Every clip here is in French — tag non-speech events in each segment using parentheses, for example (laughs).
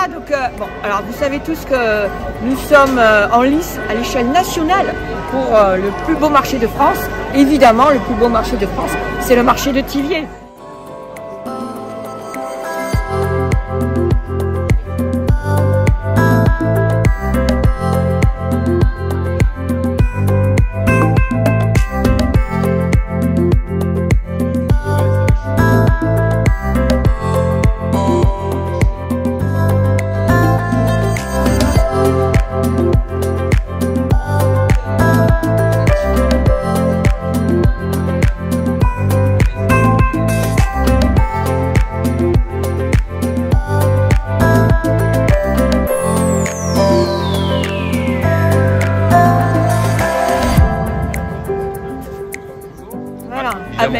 Euh, vous savez tous que nous sommes euh, en lice à l'échelle nationale pour euh, le plus beau marché de France. Évidemment, le plus beau marché de France, c'est le marché de Tivier.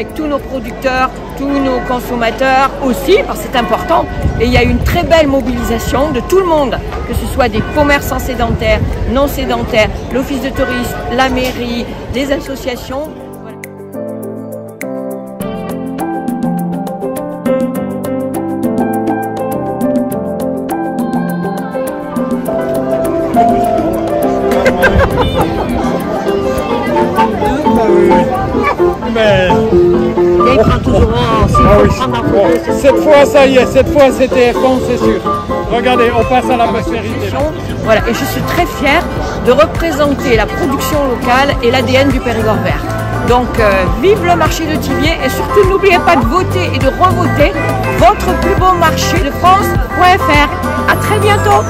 Avec tous nos producteurs, tous nos consommateurs aussi, parce que c'est important. Et il y a une très belle mobilisation de tout le monde, que ce soit des commerçants sédentaires, non sédentaires, l'office de tourisme, la mairie, des associations. Voilà. (laughs) ah oui, bon, photo, c'est cette fois ça y est, cette fois c'était bon, c'est sûr. Regardez, on passe à la postérité. Voilà, et je suis très fière de représenter la production locale et l'ADN du Périgord vert. Donc, euh, vive le marché de Thiviers et surtout n'oubliez pas de voter et de revoter votre plus beau marché de France.fr. À très bientôt.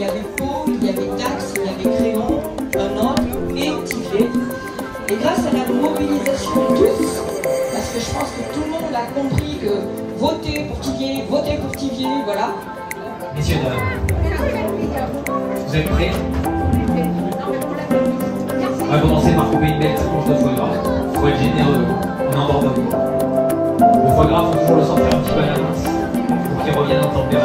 Il y avait Pau, il y avait Dax, il y avait Créon, un angle et Tiflet. Et grâce à la mobilisation de tous, parce que je pense que tout le monde a compris que voter pour Tivier, voter pour Tivier, voilà, Messieurs, vous êtes prêts? On va commencer par couper une belle tranche de foie gras. Faut être généreux, on en. Le foie gras, faut toujours le sentir un petit peu à la mince pour qu'il revienne en température.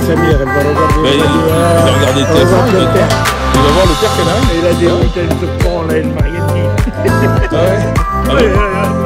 Samir, elle va regarder. Elle va il- il va regarder le on va téléphone, voir le père. Tu vas voir le père qu'elle a il des bouteilles de pont, là, il m'a rien dit. Ah ouais Ouais, (laughs) non ouais, ouais. Non